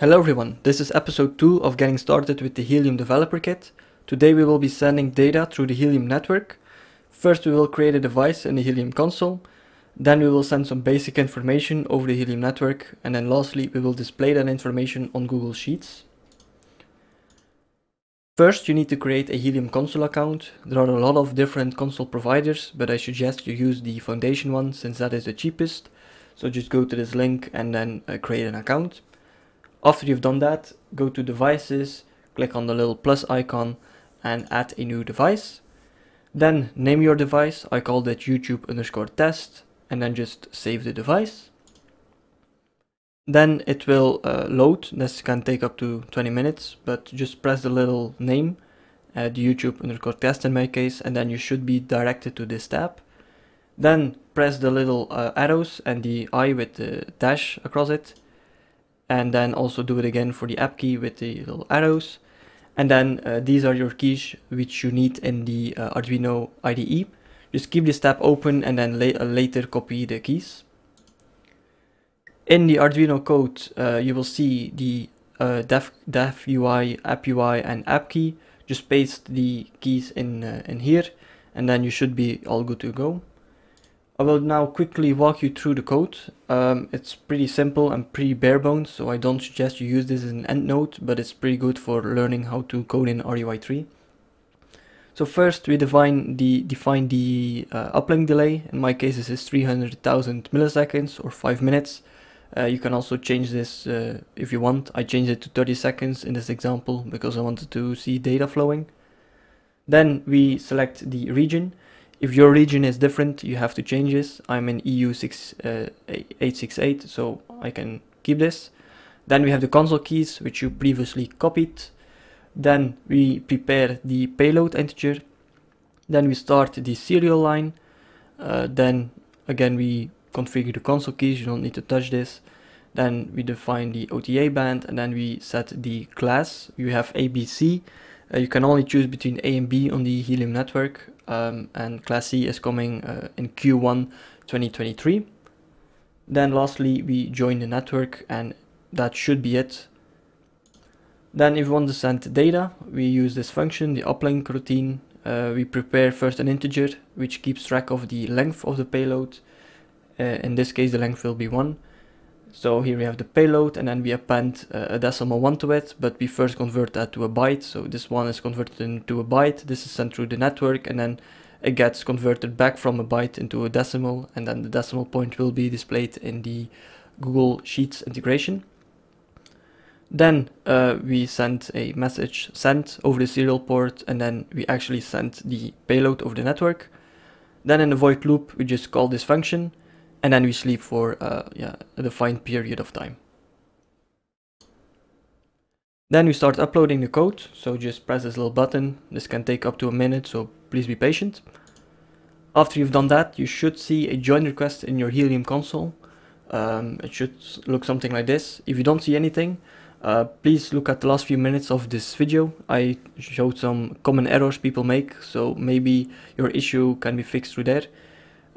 Hello everyone, this is episode 2 of getting started with the Helium Developer Kit. Today we will be sending data through the Helium network. First we will create a device in the Helium console, then we will send some basic information over the Helium network, and then lastly we will display that information on Google Sheets. First you need to create a Helium console account. There are a lot of different console providers, but I suggest you use the foundation one since that is the cheapest. So just go to this link and then uh, create an account. After you've done that, go to devices, click on the little plus icon and add a new device. Then name your device, I call that YouTube underscore test and then just save the device. Then it will uh, load, this can take up to 20 minutes, but just press the little name, the YouTube underscore test in my case, and then you should be directed to this tab. Then press the little uh, arrows and the I with the dash across it and then also do it again for the app key with the little arrows. And then uh, these are your keys which you need in the uh, Arduino IDE just keep this tab open and then la uh, later copy the keys. In the Arduino code uh, you will see the uh, dev, DevEUI, app UI and app key. Just paste the keys in, uh, in here and then you should be all good to go I will now quickly walk you through the code. Um, it's pretty simple and pretty bare bones, so I don't suggest you use this as an end node, but it's pretty good for learning how to code in RUI3. So first we define the define the uh, uplink delay. In my case this is 300,000 milliseconds or 5 minutes. Uh, you can also change this uh, if you want. I changed it to 30 seconds in this example because I wanted to see data flowing. Then we select the region. If your region is different, you have to change this. I'm in EU 6, uh, 868, so I can keep this. Then we have the console keys, which you previously copied. Then we prepare the payload integer. Then we start the serial line. Uh, then again, we configure the console keys. You don't need to touch this. Then we define the OTA band and then we set the class. You have ABC. Uh, you can only choose between A and B on the Helium network um, and Class C is coming uh, in Q1 2023. Then lastly, we join the network and that should be it. Then if we want to send data, we use this function, the uplink routine. Uh, we prepare first an integer, which keeps track of the length of the payload. Uh, in this case, the length will be 1. So here we have the payload and then we append uh, a decimal 1 to it, but we first convert that to a byte. So this one is converted into a byte, this is sent through the network and then it gets converted back from a byte into a decimal and then the decimal point will be displayed in the Google Sheets integration. Then uh, we send a message sent over the serial port and then we actually send the payload over the network. Then in the void loop we just call this function and then we sleep for uh, yeah, a defined period of time. Then we start uploading the code, so just press this little button. This can take up to a minute, so please be patient. After you've done that, you should see a join request in your Helium console. Um, it should look something like this. If you don't see anything, uh, please look at the last few minutes of this video. I showed some common errors people make, so maybe your issue can be fixed through there.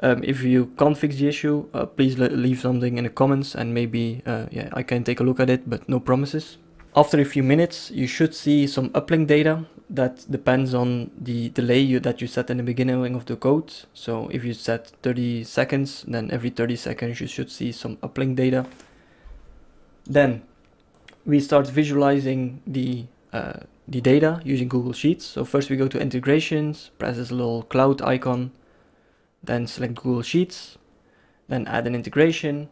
Um, if you can't fix the issue, uh, please leave something in the comments and maybe uh, yeah, I can take a look at it, but no promises. After a few minutes, you should see some uplink data that depends on the delay you, that you set in the beginning of the code. So if you set 30 seconds, then every 30 seconds you should see some uplink data. Then we start visualizing the uh, the data using Google Sheets. So first we go to integrations, press this little cloud icon, then select Google Sheets, then add an integration.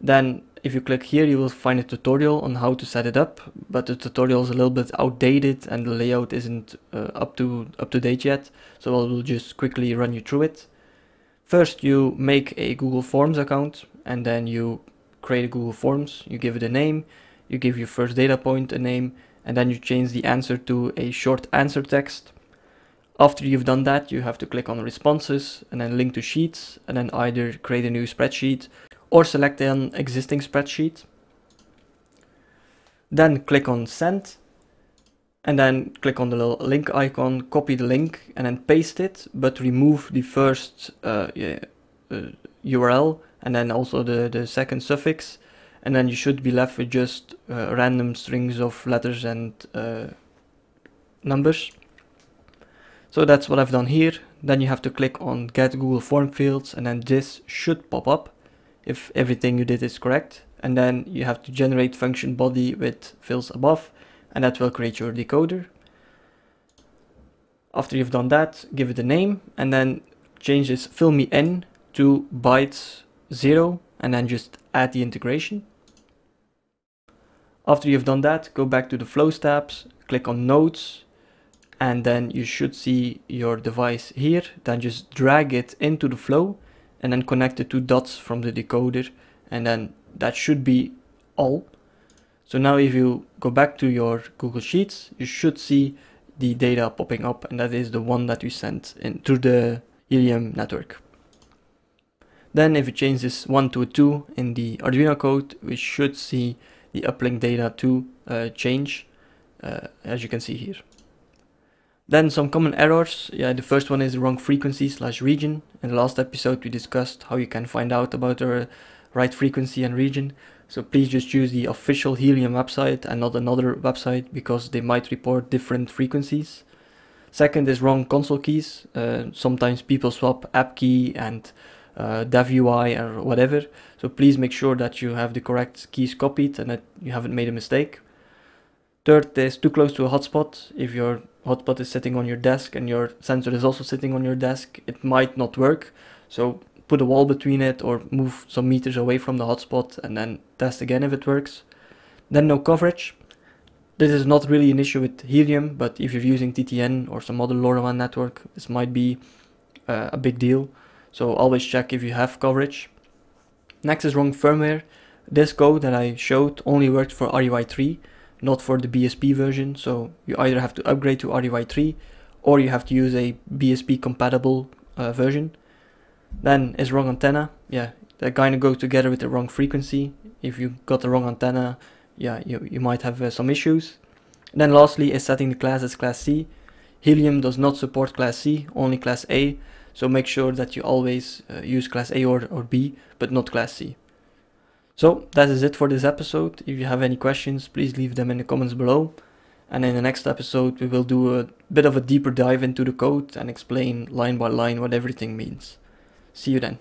Then if you click here, you will find a tutorial on how to set it up, but the tutorial is a little bit outdated and the layout isn't uh, up to up to date yet. So I will just quickly run you through it. First, you make a Google Forms account and then you create a Google Forms. You give it a name, you give your first data point a name, and then you change the answer to a short answer text. After you've done that, you have to click on responses and then link to sheets and then either create a new spreadsheet or select an existing spreadsheet. Then click on send and then click on the little link icon, copy the link and then paste it, but remove the first uh, uh, URL and then also the, the second suffix and then you should be left with just uh, random strings of letters and uh, numbers. So that's what I've done here. Then you have to click on get Google form fields and then this should pop up if everything you did is correct. And then you have to generate function body with fields above and that will create your decoder. After you've done that, give it a name and then change this fill me in to bytes 0 and then just add the integration. After you've done that, go back to the flows tabs, click on nodes, and then you should see your device here. Then just drag it into the flow and then connect the two dots from the decoder and then that should be all. So now if you go back to your Google Sheets, you should see the data popping up and that is the one that we sent in through the Helium network. Then if you change this 1 to a 2 in the Arduino code, we should see the uplink data to uh, change, uh, as you can see here. Then some common errors. Yeah, the first one is wrong frequency slash region. In the last episode, we discussed how you can find out about the right frequency and region. So please just use the official Helium website and not another website because they might report different frequencies. Second is wrong console keys. Uh, sometimes people swap app key and uh, or whatever. So please make sure that you have the correct keys copied and that you haven't made a mistake. Third is too close to a hotspot. If your hotspot is sitting on your desk and your sensor is also sitting on your desk, it might not work. So put a wall between it or move some meters away from the hotspot and then test again if it works. Then no coverage. This is not really an issue with Helium, but if you're using TTN or some other LoRaWAN network, this might be uh, a big deal. So always check if you have coverage. Next is wrong firmware. This code that I showed only worked for RUI 3, not for the BSP version. So you either have to upgrade to RUI 3 or you have to use a BSP compatible uh, version. Then is wrong antenna. Yeah, kind of goes together with the wrong frequency. If you got the wrong antenna, yeah, you, you might have uh, some issues. And then lastly is setting the class as class C. Helium does not support class C, only class A. So make sure that you always uh, use class A or, or B, but not class C. So that is it for this episode. If you have any questions, please leave them in the comments below. And in the next episode, we will do a bit of a deeper dive into the code and explain line by line what everything means. See you then.